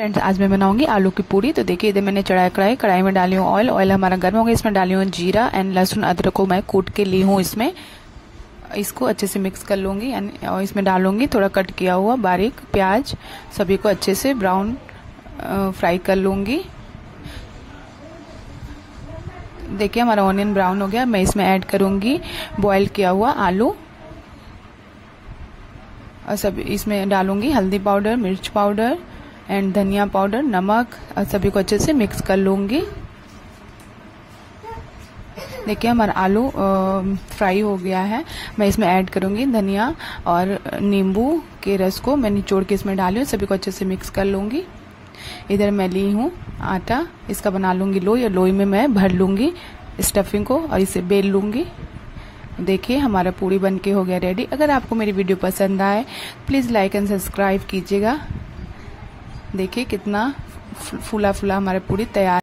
Friends आज मैं बनाऊँगी आलू की पूरी तो देखिए, इधर मैंने चढ़ाया कढ़ाई। कढ़ाई में डाली हूँ ऑयल ऑयल हमारा गर्म हो गया। इसमें डाली हूँ जीरा एंड लहसुन अदरक को मैं कूट के ली हूँ इसमें। इसको अच्छे से मिक्स कर लूँगी और इसमें डालूँगी। थोड़ा कट किया हुआ बारीक प्याज। सभी को अच्छे से ब्राउन फ्राई कर लूँगी। देखिए, हमारा ऑनियन ब्राउन हो गया। मैं इसमें ऐड करूँगी बॉयल किया हुआ आलू। और सब इसमें डालूँगी हल्दी पाउडर मिर्च पाउडर एंड धनिया पाउडर, नमक और सभी को अच्छे से मिक्स कर लूँगी। देखिए, हमारा आलू फ्राई हो गया है। मैं इसमें ऐड करूँगी धनिया और नींबू के रस को मैं निचोड़ के इसमें डाली सभी को अच्छे से मिक्स कर लूँगी। इधर मैं ली हूँ आटा, इसका बना लूँगी लोई और लोई में मैं भर लूँगी स्टफिंग को और इसे बेल लूँगी। देखिए, हमारा पूरी बन के हो गया रेडी अगर आपको मेरी वीडियो पसंद आए प्लीज़ लाइक एंड सब्सक्राइब कीजिएगा। देखिए कितना फूला फूला हमारे पूरी तैयार